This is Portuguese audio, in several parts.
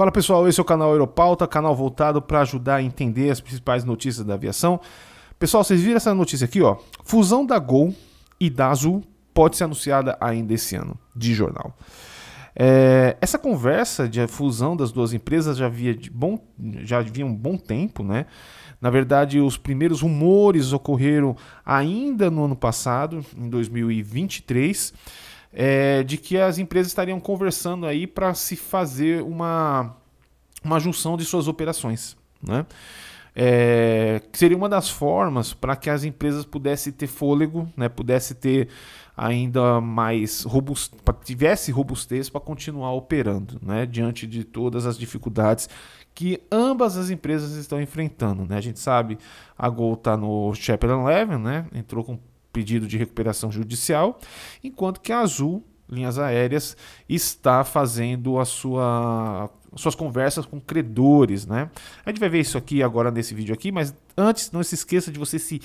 Fala pessoal, esse é o canal Europauta, canal voltado para ajudar a entender as principais notícias da aviação. Pessoal, vocês viram essa notícia aqui, ó? Fusão da Gol e da Azul pode ser anunciada ainda esse ano, de jornal. É, essa conversa de fusão das duas empresas já havia, de bom, já havia um bom tempo, né? Na verdade, os primeiros rumores ocorreram ainda no ano passado, em 2023, é, de que as empresas estariam conversando aí para se fazer uma, uma junção de suas operações, né? É, seria uma das formas para que as empresas pudessem ter fôlego, né, pudesse ter ainda mais robust, tivesse robustez para continuar operando, né, diante de todas as dificuldades que ambas as empresas estão enfrentando, né? A gente sabe a Gol está no Chapter 11, né? Entrou com pedido de recuperação judicial, enquanto que a Azul linhas aéreas está fazendo a sua suas conversas com credores, né? A gente vai ver isso aqui agora nesse vídeo aqui, mas antes não se esqueça de você se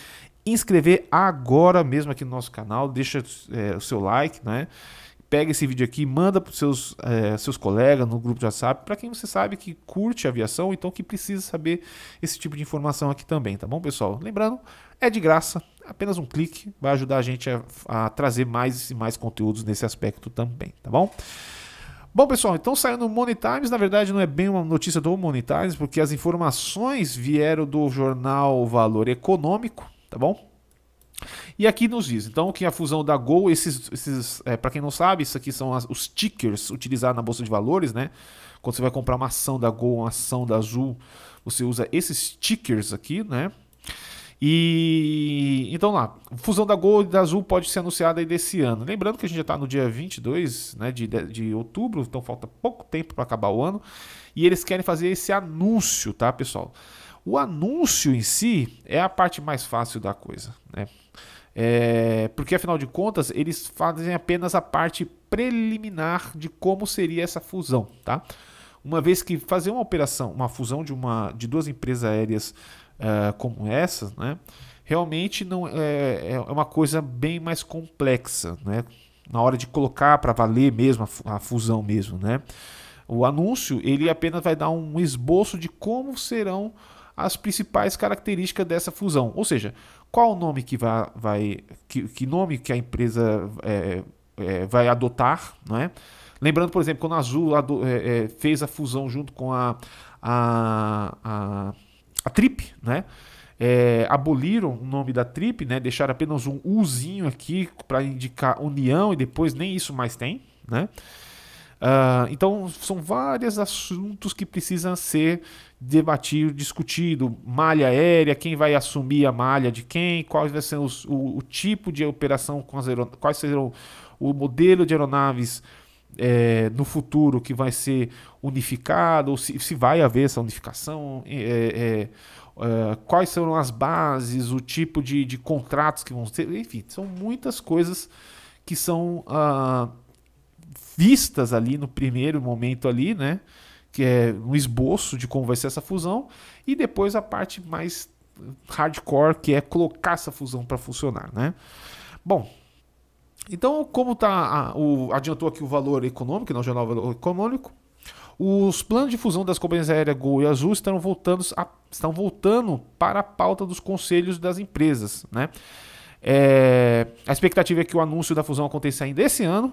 inscrever agora mesmo aqui no nosso canal, deixa é, o seu like, né? Pega esse vídeo aqui, manda para os seus, é, seus colegas no grupo de WhatsApp, para quem você sabe que curte aviação, então que precisa saber esse tipo de informação aqui também, tá bom, pessoal? Lembrando, é de graça, apenas um clique vai ajudar a gente a, a trazer mais e mais conteúdos nesse aspecto também, tá bom? Bom, pessoal, então saiu no Money Times, na verdade não é bem uma notícia do Money Times, porque as informações vieram do jornal Valor Econômico, tá bom? E aqui nos diz, então, que a fusão da Gol, esses, esses é, para quem não sabe, isso aqui são as, os tickers utilizados na bolsa de valores, né? Quando você vai comprar uma ação da Gol, uma ação da Azul, você usa esses tickers aqui, né? E então lá, fusão da Gol e da Azul pode ser anunciada aí desse ano. Lembrando que a gente já está no dia 22 né, de, de outubro, então falta pouco tempo para acabar o ano. E eles querem fazer esse anúncio, tá, pessoal? O anúncio em si é a parte mais fácil da coisa, né? É, porque afinal de contas eles fazem apenas a parte preliminar de como seria essa fusão, tá? Uma vez que fazer uma operação, uma fusão de, uma, de duas empresas aéreas uh, como essa, né, realmente não é, é uma coisa bem mais complexa, né? Na hora de colocar para valer mesmo a, a, fusão mesmo, né? O anúncio ele apenas vai dar um esboço de como serão as principais características dessa fusão, ou seja, qual o nome que vai, vai que, que nome que a empresa é, é, vai adotar, não é? Lembrando, por exemplo, quando a Azul é, é, fez a fusão junto com a, a, a a TRIP, né? Aboliram o nome da TRIP, né? Deixaram apenas um Uzinho aqui para indicar união e depois nem isso mais tem, né? Uh, então são vários assuntos que precisam ser debatido, discutido. Malha aérea, quem vai assumir a malha de quem, quais vai ser os, o, o, tipo de operação com as quais serão o modelo de aeronaves é, no futuro que vai ser unificado, ou se, se vai haver essa unificação, é, é, quais serão as bases, o tipo de, de contratos que vão ter, enfim, são muitas coisas que são ah, vistas ali no primeiro momento ali, né? Que é um esboço de como vai ser essa fusão, e depois a parte mais hardcore, que é colocar essa fusão para funcionar, né? Bom, então, como tá a, o, adiantou aqui o valor econômico, não o jornal valor econômico, os planos de fusão das companhias aéreas Gol e Azul estão voltando, a, estão voltando para a pauta dos conselhos das empresas. Né? É, a expectativa é que o anúncio da fusão aconteça ainda esse ano,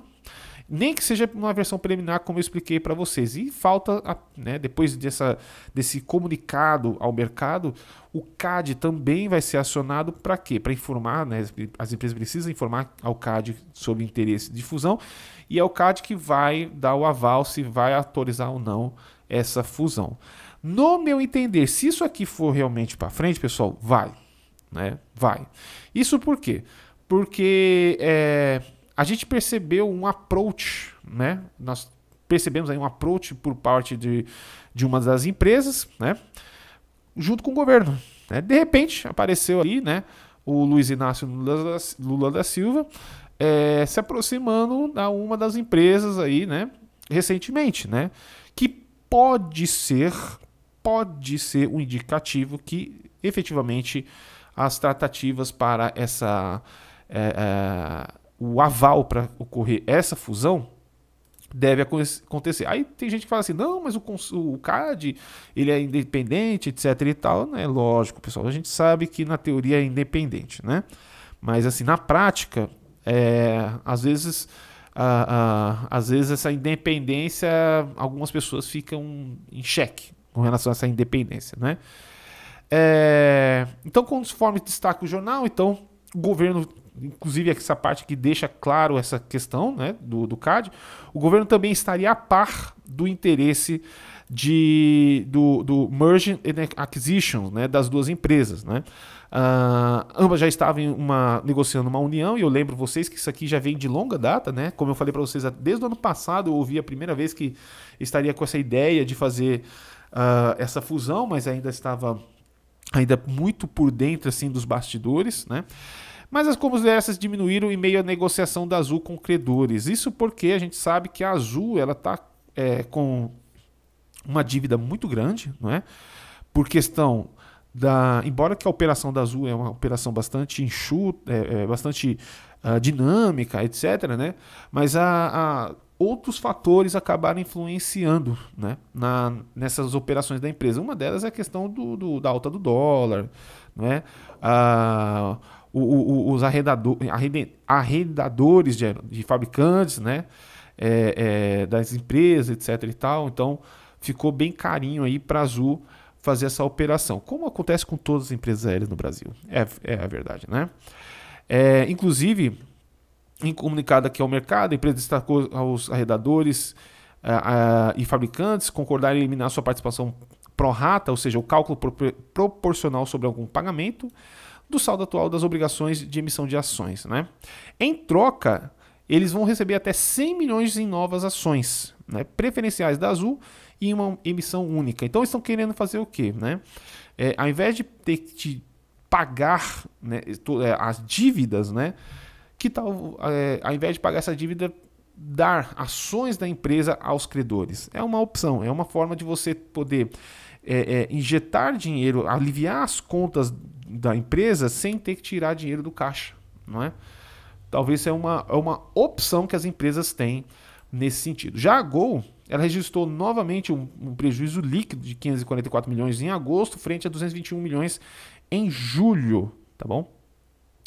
nem que seja uma versão preliminar, como eu expliquei para vocês. E falta, né, depois dessa, desse comunicado ao mercado, o CAD também vai ser acionado para quê? Para informar, né, as empresas precisam informar ao CAD sobre interesse de fusão, e é o CAD que vai dar o aval se vai autorizar ou não essa fusão. No meu entender, se isso aqui for realmente para frente, pessoal, vai. Né? Vai. Isso por quê? Porque é, a gente percebeu um approach, né? Nós percebemos aí um approach por parte de, de uma das empresas, né? Junto com o governo. Né? De repente apareceu ali, né? O Luiz Inácio Lula da, Lula da Silva é, se aproximando da uma das empresas aí, né? Recentemente, né? Que pode ser, pode ser um indicativo que efetivamente as tratativas para essa é, é, o aval para ocorrer essa fusão deve acontecer. Aí tem gente que fala assim, não, mas o, o CAD ele é independente, etc e tal. É lógico, pessoal, a gente sabe que na teoria é independente, né? Mas assim, na prática, é, às vezes... às vezes essa independência, algumas pessoas ficam em xeque com relação a essa independência, né? É, então, conforme destaca o jornal, então o governo inclusive essa parte que deixa claro essa questão né, do, do CAD, o governo também estaria a par do interesse de, do, do merge and acquisition né, das duas empresas. Né? Uh, ambas já estavam uma, negociando uma união, e eu lembro vocês que isso aqui já vem de longa data, né? Como eu falei para vocês, desde o ano passado eu ouvi a primeira vez que estaria com essa ideia de fazer uh, essa fusão, mas ainda estava ainda muito por dentro assim dos bastidores, né? Mas as conversas diminuíram em meio à negociação da Azul com credores. Isso porque a gente sabe que a Azul ela está é, com uma dívida muito grande, não é? Por questão da, embora que a operação da Azul é uma operação bastante enxuta, é, é bastante uh, dinâmica, etc., né? Mas a, a, outros fatores acabaram influenciando, né? Na, nessas operações da empresa. Uma delas é a questão do, do da alta do dólar, né? A, os arredador, arredadores de, de, fabricantes, né? É, é, das empresas, etc. e tal. Então ficou bem carinho aí para a Azul fazer essa operação, como acontece com todas as empresas aéreas no Brasil. É, é a verdade, né? É, inclusive, em comunicado aqui ao mercado, a empresa destacou aos arredadores e fabricantes concordarem em eliminar sua participação pro rata, ou seja, o cálculo pro proporcional sobre algum pagamento, do saldo atual das obrigações de emissão de ações. Né? Em troca, eles vão receber até 100 milhões em novas ações, né? preferenciais da Azul e uma emissão única. Então, estão querendo fazer o quê? Né? É, ao invés de ter que pagar né, é, as dívidas, né, que tal, é, ao invés de pagar essa dívida, dar ações da empresa aos credores? É uma opção, é uma forma de você poder é, é, injetar dinheiro, aliviar as contas da empresa sem ter que tirar dinheiro do caixa, não é? Talvez seja uma, é uma opção que as empresas têm nesse sentido. Já a Gol, ela registrou novamente um, um prejuízo líquido de 544 milhões em agosto, frente a 221 milhões em julho, tá bom?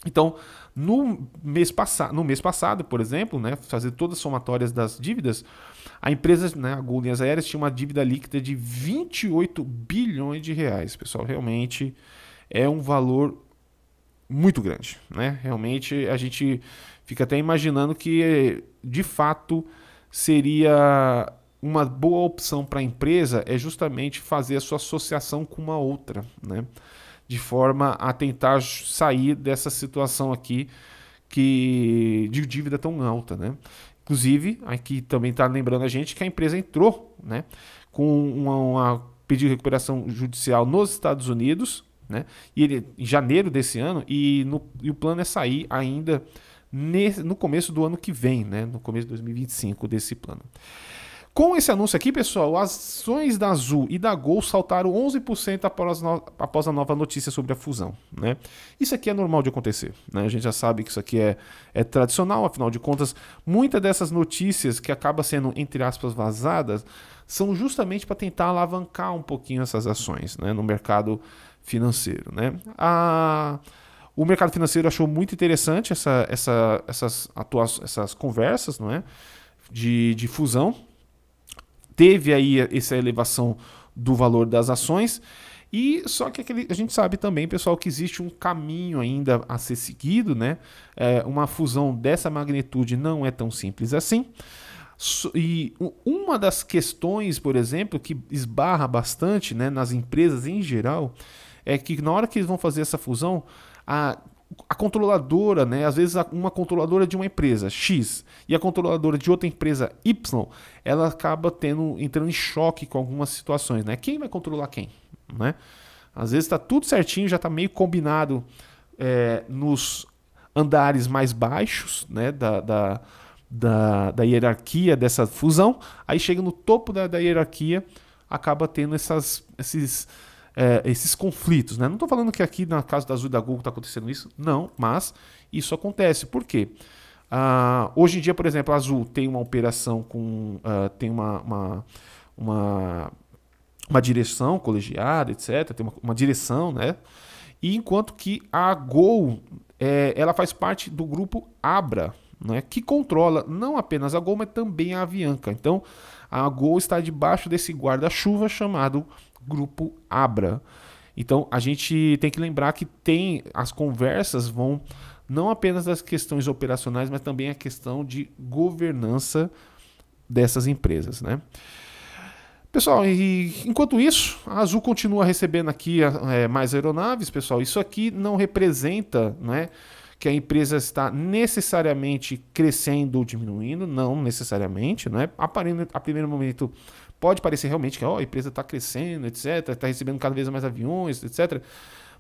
Então, no mês, no mês passado, por exemplo, né, fazer todas as somatórias das dívidas, a empresa, né, a Gol Linhas Aéreas, tinha uma dívida líquida de 28 bilhões de reais. Pessoal, realmente é um valor muito grande. Né? Realmente a gente fica até imaginando que, de fato, seria uma boa opção para a empresa é justamente fazer a sua associação com uma outra, né? de forma a tentar sair dessa situação aqui que de dívida tão alta. Né? Inclusive, aqui também está lembrando a gente que a empresa entrou né, com uma, uma pedido de recuperação judicial nos Estados Unidos né? E ele, em janeiro desse ano, e, no, e o plano é sair ainda nesse, no começo do ano que vem, né? no começo de 2025 desse plano. Com esse anúncio aqui, pessoal, as ações da Azul e da Gol saltaram 11% após, no... após a nova notícia sobre a fusão. Né? Isso aqui é normal de acontecer. Né? A gente já sabe que isso aqui é, é tradicional, afinal de contas, muitas dessas notícias que acabam sendo, entre aspas, vazadas, são justamente para tentar alavancar um pouquinho essas ações né? no mercado financeiro. Né? A, o mercado financeiro achou muito interessante essa, essa, essas, atuações, essas conversas não é? de, de fusão. Teve aí essa elevação do valor das ações. E só que aquele, a gente sabe também, pessoal, que existe um caminho ainda a ser seguido, né? É, uma fusão dessa magnitude não é tão simples assim. E uma das questões, por exemplo, que esbarra bastante né, nas empresas em geral, é que na hora que eles vão fazer essa fusão, a, a controladora, né, às vezes uma controladora de uma empresa X e a controladora de outra empresa Y, ela acaba tendo entrando em choque com algumas situações, né? Quem vai controlar quem, né? Às vezes está tudo certinho, já está meio combinado é, nos andares mais baixos, né, da, da, da, da, hierarquia dessa fusão, aí chega no topo da, da hierarquia, acaba tendo essas, esses é, esses conflitos. Né? Não estou falando que aqui na casa da Azul e da Google está acontecendo isso, não, mas isso acontece. Por quê? Uh, hoje em dia, por exemplo, a Azul tem uma operação com. Uh, tem uma, uma, uma, uma, direção colegiada, etc. Tem uma, uma, direção, né? E enquanto que a Gol é, ela faz parte do grupo Abra, né? Que controla não apenas a Gol, mas também a Avianca. Então, a Gol está debaixo desse guarda-chuva chamado Grupo Abra. Então, a gente tem que lembrar que tem as conversas vão não apenas das questões operacionais, mas também a questão de governança dessas empresas, né? Pessoal, e enquanto isso, a Azul continua recebendo aqui é, mais aeronaves, pessoal. Isso aqui não representa, né, que a empresa está necessariamente crescendo ou diminuindo, não necessariamente, né? A, a primeiro momento pode parecer realmente que ó, a empresa está crescendo, etc., está recebendo cada vez mais aviões, etc.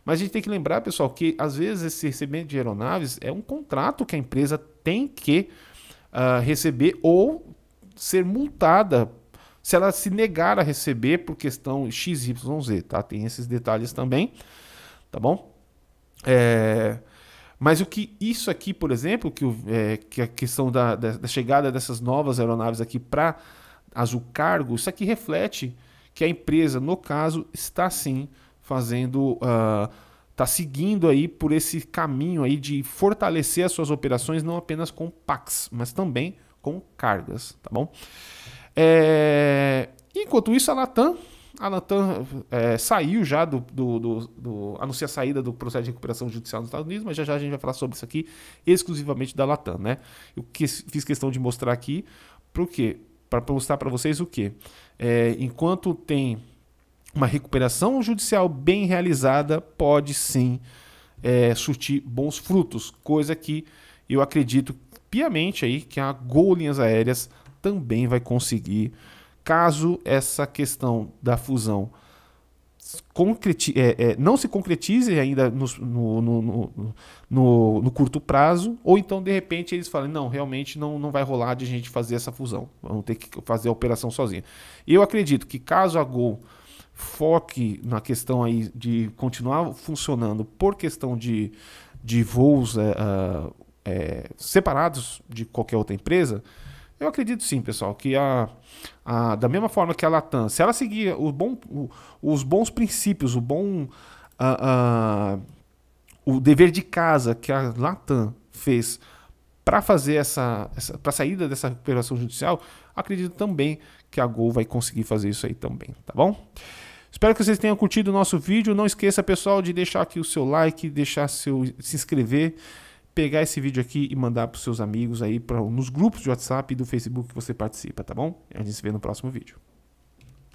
Mas a gente tem que lembrar, pessoal, que às vezes esse recebimento de aeronaves é um contrato que a empresa tem que uh, receber ou ser multada se ela se negar a receber por questão XYZ, tá? Tem esses detalhes também, tá bom? É, mas o que isso aqui, por exemplo, que, o, é, que a questão da, da, da, chegada dessas novas aeronaves aqui para Azul Cargo, isso aqui reflete que a empresa, no caso, está sim fazendo, uh, tá seguindo aí por esse caminho aí de fortalecer as suas operações não apenas com Pax, mas também com cargas, tá bom? É, enquanto isso, a Latam, a Latam é, saiu já do, do, do, do, anuncia a saída do processo de recuperação judicial nos Estados Unidos, mas já já a gente vai falar sobre isso aqui exclusivamente da Latam, né? Eu que, fiz questão de mostrar aqui, para quê? Para mostrar para vocês o que? É, enquanto tem uma recuperação judicial bem realizada pode sim é, surtir bons frutos, coisa que eu acredito piamente aí que a Gol Linhas Aéreas também vai conseguir, caso essa questão da fusão é, é, não se concretize ainda no, no, no, no, curto prazo, ou então de repente eles falem, não, realmente não, não vai rolar de a gente fazer essa fusão, vamos ter que fazer a operação sozinho. Eu acredito que caso a Gol foque na questão aí de continuar funcionando por questão de, de voos é, é, separados de qualquer outra empresa, eu acredito sim, pessoal, que a, a, da mesma forma que a Latam, se ela seguir o bom, o, os bons princípios, o bom a, o dever de casa que a Latam fez para fazer essa, essa para saída dessa recuperação judicial, acredito também que a Gol vai conseguir fazer isso aí também, tá bom? Espero que vocês tenham curtido o nosso vídeo. Não esqueça, pessoal, de deixar aqui o seu like, deixar seu se inscrever, pegar esse vídeo aqui e mandar para os seus amigos aí, pra, nos grupos de WhatsApp e do Facebook que você participa, tá bom? A gente se vê no próximo vídeo.